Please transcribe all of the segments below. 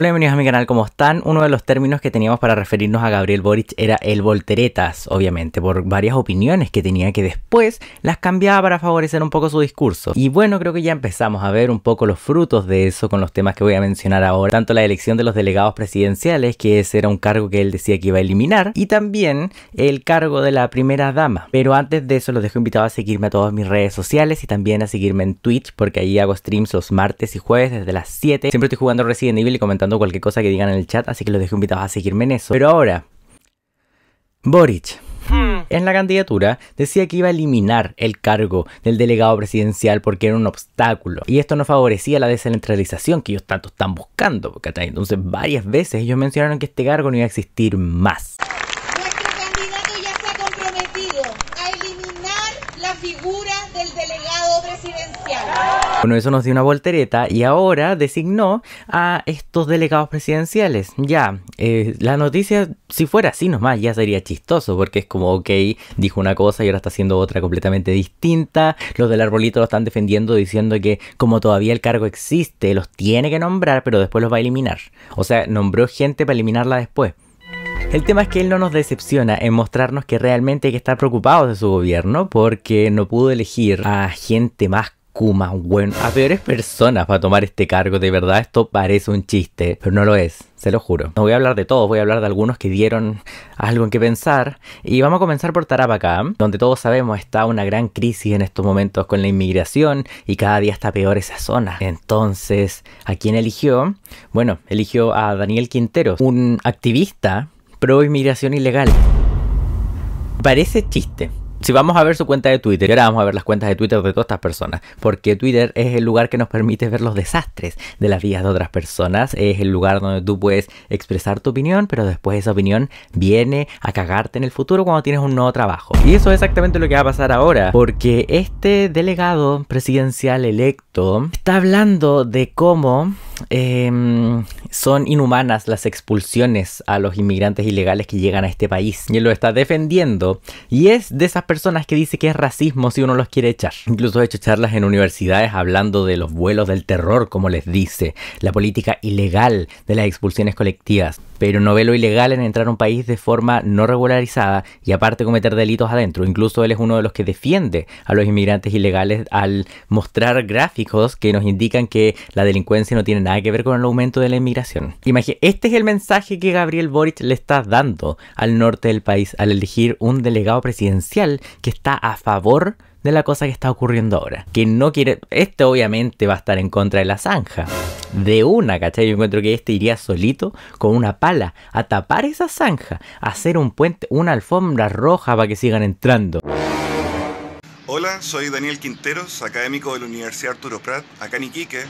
Bienvenidos a mi canal, ¿cómo están? Uno de los términos que teníamos para referirnos a Gabriel Boric era el volteretas, obviamente, por varias opiniones que tenía que después las cambiaba para favorecer un poco su discurso. Y bueno, creo que ya empezamos a ver un poco los frutos de eso con los temas que voy a mencionar ahora. Tanto la elección de los delegados presidenciales, que ese era un cargo que él decía que iba a eliminar, y también el cargo de la primera dama. Pero antes de eso los dejo invitados a seguirme a todas mis redes sociales y también a seguirme en Twitch, porque ahí hago streams los martes y jueves desde las 7. Siempre estoy jugando Resident Evil y comentando cualquier cosa que digan en el chat, así que los dejo invitados a seguirme en eso. Pero ahora, Boric. En la candidatura decía que iba a eliminar el cargo del delegado presidencial porque era un obstáculo y esto no favorecía la descentralización que ellos tanto están buscando. Entonces varias veces ellos mencionaron que este cargo no iba a existir más. Nuestro candidato ya se ha comprometido a eliminar la figura presidencial. Bueno, eso nos dio una voltereta y ahora designó a estos delegados presidenciales. Ya, eh, la noticia, si fuera así nomás, ya sería chistoso porque es como, ok, dijo una cosa y ahora está haciendo otra completamente distinta. Los del arbolito lo están defendiendo diciendo que como todavía el cargo existe, los tiene que nombrar, pero después los va a eliminar. O sea, nombró gente para eliminarla después. El tema es que él no nos decepciona en mostrarnos que realmente hay que estar preocupados de su gobierno porque no pudo elegir a gente más Kuma, bueno, a peores personas para tomar este cargo. De verdad, esto parece un chiste, pero no lo es, se lo juro. No voy a hablar de todos, voy a hablar de algunos que dieron algo en que pensar. Y vamos a comenzar por Tarapacá, donde todos sabemos está una gran crisis en estos momentos con la inmigración y cada día está peor esa zona. Entonces, ¿a quién eligió? Bueno, eligió a Daniel Quinteros, un activista pro inmigración ilegal. Parece chiste, si vamos a ver su cuenta de Twitter, ahora vamos a ver las cuentas de Twitter de todas estas personas, porque Twitter es el lugar que nos permite ver los desastres de las vidas de otras personas, es el lugar donde tú puedes expresar tu opinión, pero después esa opinión viene a cagarte en el futuro cuando tienes un nuevo trabajo. Y eso es exactamente lo que va a pasar ahora, porque este delegado presidencial electo está hablando de cómo eh, son inhumanas las expulsiones a los inmigrantes ilegales que llegan a este país. Y él lo está defendiendo. Y es de esas personas que dice que es racismo si uno los quiere echar. Incluso ha hecho charlas en universidades hablando de los vuelos del terror, como les dice, la política ilegal de las expulsiones colectivas pero no ve lo ilegal en entrar a un país de forma no regularizada y aparte cometer delitos adentro. Incluso él es uno de los que defiende a los inmigrantes ilegales al mostrar gráficos que nos indican que la delincuencia no tiene nada que ver con el aumento de la inmigración. Imagínate, este es el mensaje que Gabriel Boric le está dando al norte del país al elegir un delegado presidencial que está a favor de la cosa que está ocurriendo ahora. Que no quiere. Este obviamente va a estar en contra de la zanja. De una, ¿cachai? Yo encuentro que este iría solito con una pala a tapar esa zanja, a hacer un puente, una alfombra roja para que sigan entrando. Hola, soy Daniel Quinteros, académico de la Universidad Arturo Prat, acá en Iquique,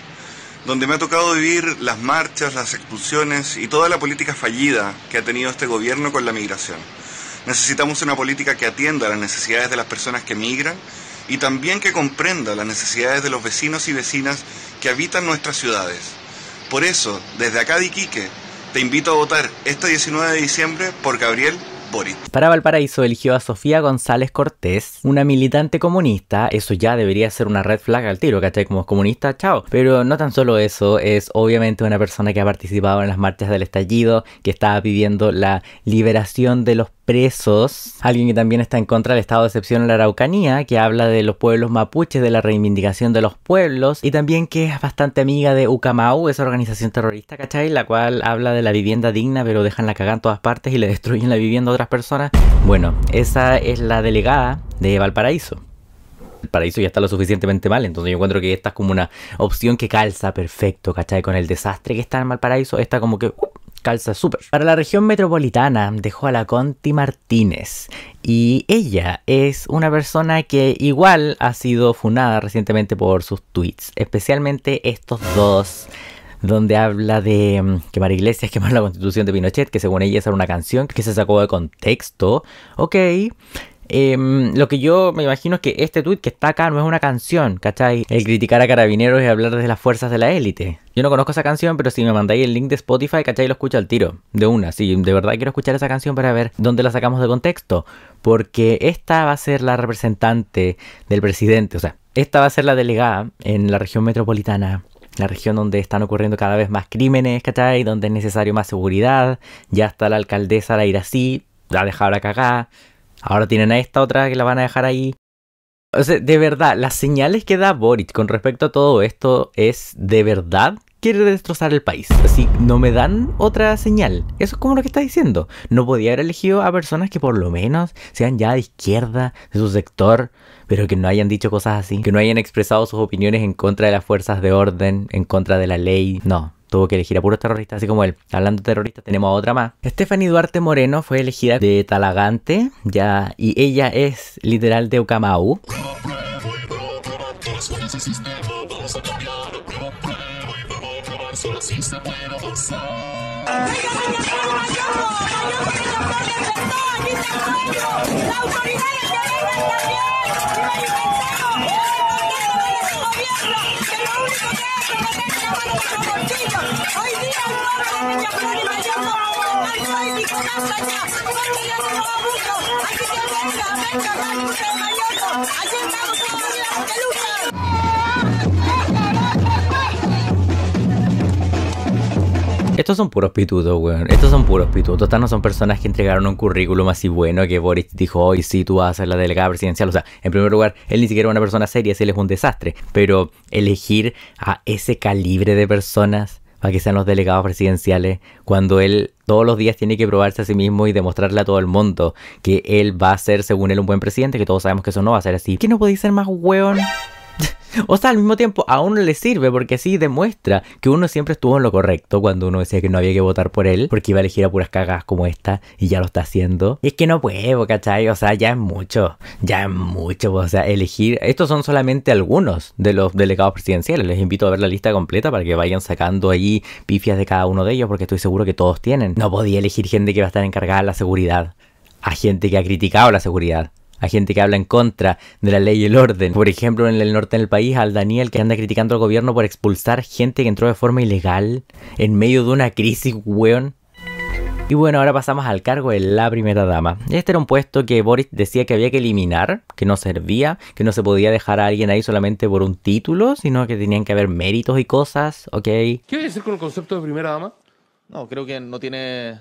donde me ha tocado vivir las marchas, las expulsiones y toda la política fallida que ha tenido este gobierno con la migración. Necesitamos una política que atienda las necesidades de las personas que migran y también que comprenda las necesidades de los vecinos y vecinas que habitan nuestras ciudades. Por eso, desde acá de Iquique, te invito a votar este 19 de diciembre por Gabriel. Para Valparaíso eligió a Sofía González Cortés, una militante comunista. Eso ya debería ser una red flag al tiro, ¿cachai? Como comunista, chao. Pero no tan solo eso, es obviamente una persona que ha participado en las marchas del estallido, que estaba pidiendo la liberación de los presos, alguien que también está en contra del estado de excepción en la Araucanía, que habla de los pueblos mapuches, de la reivindicación de los pueblos, y también que es bastante amiga de Ucamau, esa organización terrorista, ¿cachai? La cual habla de la vivienda digna, pero dejan la cagada en todas partes y le destruyen la vivienda a otras personas. Bueno, esa es la delegada de Valparaíso. Valparaíso ya está lo suficientemente mal, entonces yo encuentro que esta es como una opción que calza perfecto, ¿cachai? Con el desastre que está en Valparaíso, está como que... Uh, calza súper. Para la región metropolitana dejó a la Conti Martínez y ella es una persona que igual ha sido funada recientemente por sus tweets, especialmente estos dos donde habla de mm, que María Iglesias quemó la constitución de Pinochet, que según ella es una canción que se sacó de contexto. Ok, Em, lo que yo me imagino es que este tweet que está acá no es una canción, ¿cachai? El criticar a carabineros y hablar de las fuerzas de la élite. Yo no conozco esa canción, pero si me mandáis el link de Spotify, ¿cachai? Lo escucho al tiro, de una. Sí, de verdad quiero escuchar esa canción para ver dónde la sacamos de contexto. Porque esta va a ser la representante del presidente, o sea, esta va a ser la delegada en la región metropolitana la región donde están ocurriendo cada vez más crímenes, ¿cachai? Donde es necesario más seguridad. Ya está la alcaldesa la ir así, la dejar la cagada. Ahora tienen a esta otra que la van a dejar ahí. O sea, de verdad, las señales que da Boric con respecto a todo esto es de verdad quiere destrozar el país. Así no me dan otra señal. Eso es como lo que está diciendo. No podía haber elegido a personas que por lo menos sean ya de izquierda, de su sector, pero que no hayan dicho cosas así, que no hayan expresado sus opiniones en contra de las fuerzas de orden, en contra de la ley. No, tuvo que elegir a puros terroristas, así como él. Hablando de terroristas, tenemos a otra más. Stephanie Duarte Moreno fue elegida de Talagante, ya, y ella es literal de Ucamau. Estos son puros pitutos, weón. Estos son puros pitutos. Estas no son personas que entregaron un currículum así bueno que Boris dijo, hoy sí, tú vas a ser la delegada presidencial. O sea, en primer lugar, él ni siquiera era una persona seria, él es un desastre. Pero elegir a ese calibre de personas para que sean los delegados presidenciales, cuando él todos los días tiene que probarse a sí mismo y demostrarle a todo el mundo que él va a ser, según él, un buen presidente, que todos sabemos que eso no va a ser así. ¿Qué no podéis ser más weón? O sea, al mismo tiempo a uno le sirve porque así demuestra que uno siempre estuvo en lo correcto cuando uno decía que no había que votar por él porque iba a elegir a puras cagadas como esta y ya lo está haciendo. Y es que no puedo, ¿cachai? O sea, ya es mucho, ya es mucho, o sea, elegir... Estos son solamente algunos de los delegados presidenciales. Les invito a ver la lista completa para que vayan sacando ahí pifias de cada uno de ellos porque estoy seguro que todos tienen. No podía elegir gente que va a estar encargada de la seguridad. A gente que ha criticado la seguridad a gente que habla en contra de la ley y el orden. Por ejemplo, en el norte del país, al Daniel que anda criticando al gobierno por expulsar gente que entró de forma ilegal en medio de una crisis, weón. Y bueno, ahora pasamos al cargo de la primera dama. Este era un puesto que Boris decía que había que eliminar, que no servía, que no se podía dejar a alguien ahí solamente por un título, sino que tenían que haber méritos y cosas, ¿ok? ¿Qué voy a decir con el concepto de primera dama? No, creo que no tiene,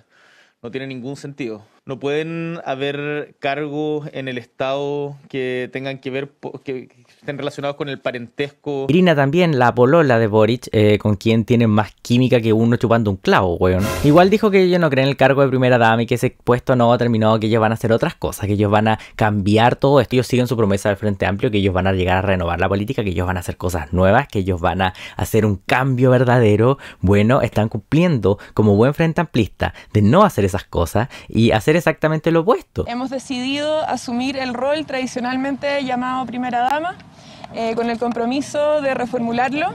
no tiene ningún sentido. No pueden haber cargos en el Estado que tengan que ver, que estén relacionados con el parentesco. Irina también, la polola de Boric, eh, con quien tiene más química que uno chupando un clavo, weón. Igual dijo que ella no cree en el cargo de primera dama y que ese puesto no ha terminado, que ellos van a hacer otras cosas, que ellos van a cambiar todo esto. Ellos siguen su promesa del Frente Amplio, que ellos van a llegar a renovar la política, que ellos van a hacer cosas nuevas, que ellos van a hacer un cambio verdadero. Bueno, están cumpliendo como buen Frente Amplista de no hacer esas cosas y hacer exactamente lo opuesto. Hemos decidido asumir el rol tradicionalmente llamado primera dama, eh, con el compromiso de reformularlo.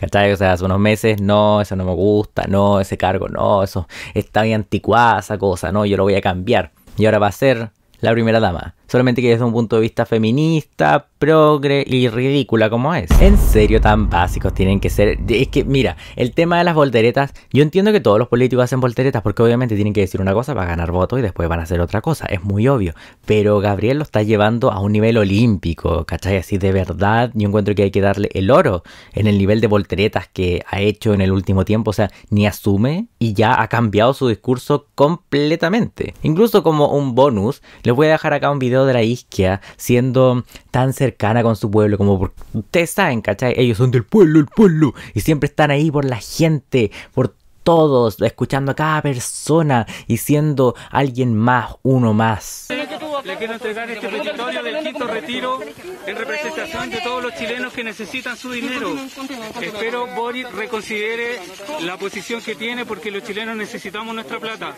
¿Cachai? O sea, hace unos meses, no, eso no me gusta, no, ese cargo, no, eso está bien anticuada esa cosa, no, yo lo voy a cambiar. Y ahora va a ser la primera dama. Solamente que desde un punto de vista feminista, progre y ridícula como es. En serio, tan básicos tienen que ser. Es que, mira, el tema de las volteretas, yo entiendo que todos los políticos hacen volteretas porque obviamente tienen que decir una cosa para ganar votos y después van a hacer otra cosa. Es muy obvio. Pero Gabriel lo está llevando a un nivel olímpico, ¿cachai? Así de verdad, yo encuentro que hay que darle el oro en el nivel de volteretas que ha hecho en el último tiempo. O sea, ni asume y ya ha cambiado su discurso completamente. Incluso como un bonus, les voy a dejar acá un video de la isquia siendo tan cercana con su pueblo como por, ustedes saben, ¿cachai? Ellos son del pueblo, el pueblo, y siempre están ahí por la gente, por todos, escuchando a cada persona y siendo alguien más, uno más. Le quiero entregar este petitorio del quinto retiro en representación de todos los chilenos que necesitan su dinero. Espero Boris reconsidere la posición que tiene porque los chilenos necesitamos nuestra plata.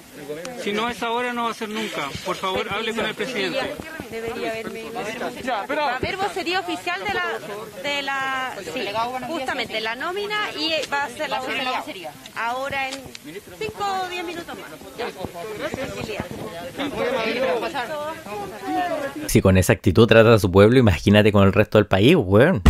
Si no es ahora, no va a ser nunca. Por favor, hable con el presidente. Debería haberme. Va a haber vocería oficial de la, de la sí, justamente la nómina y va a ser la vocería. Ahora en 5 o 10 minutos más. Ya. Tranquilidad. Si con esa actitud trata a su pueblo, imagínate con el resto del país, weón.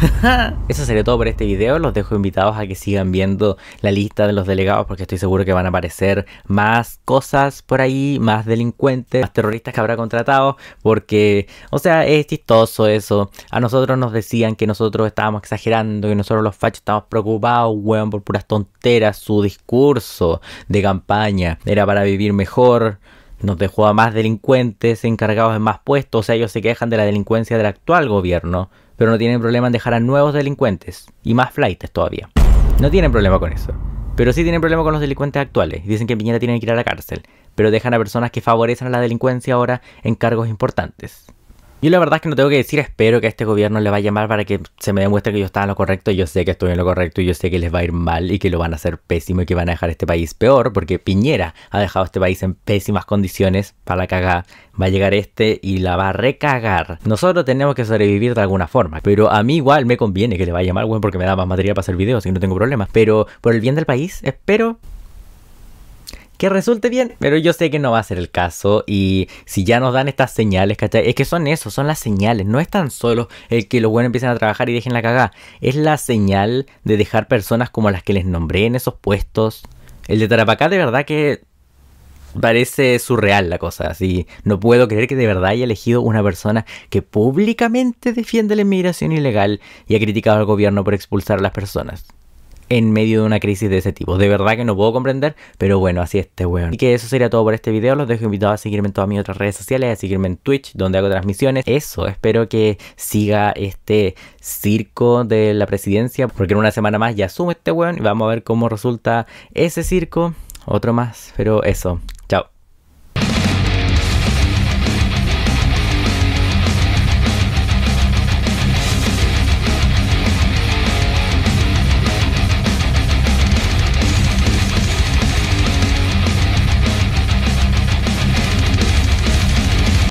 Eso sería todo por este video. Los dejo invitados a que sigan viendo la lista de los delegados porque estoy seguro que van a aparecer más cosas por ahí, más delincuentes, más terroristas que habrá contratado. Porque, o sea, es chistoso eso. A nosotros nos decían que nosotros estábamos exagerando, que nosotros los fachos estábamos preocupados, weón, por puras tonteras. Su discurso de campaña era para vivir mejor nos dejó a más delincuentes encargados en más puestos, o sea, ellos se quejan de la delincuencia del actual gobierno, pero no tienen problema en dejar a nuevos delincuentes, y más flightes todavía. No tienen problema con eso. Pero sí tienen problema con los delincuentes actuales. Dicen que Piñera tiene que ir a la cárcel. Pero dejan a personas que favorecen a la delincuencia ahora en cargos importantes. Yo la verdad es que no tengo que decir, espero que este gobierno le vaya mal para que se me demuestre que yo estaba en lo correcto. Yo sé que estoy en lo correcto y yo sé que les va a ir mal y que lo van a hacer pésimo y que van a dejar este país peor porque Piñera ha dejado este país en pésimas condiciones para la cagada. Va a llegar este y la va a recagar. Nosotros tenemos que sobrevivir de alguna forma, pero a mí igual me conviene que le vaya mal, bueno, porque me da más material para hacer videos, que no tengo problemas. Pero por el bien del país, espero que resulte bien, pero yo sé que no va a ser el caso y si ya nos dan estas señales, ¿cachai? Es que son eso, son las señales, no es tan solo el que los buenos empiecen a trabajar y dejen la cagada, es la señal de dejar personas como las que les nombré en esos puestos. El de Tarapacá de verdad que parece surreal la cosa, así no puedo creer que de verdad haya elegido una persona que públicamente defiende la inmigración ilegal y ha criticado al gobierno por expulsar a las personas en medio de una crisis de ese tipo. De verdad que no puedo comprender, pero bueno, así este weón. Y que eso sería todo por este video. Los dejo invitados a seguirme en todas mis otras redes sociales, a seguirme en Twitch, donde hago transmisiones. Eso, espero que siga este circo de la presidencia, porque en una semana más ya asume este weón y vamos a ver cómo resulta ese circo. Otro más, pero eso.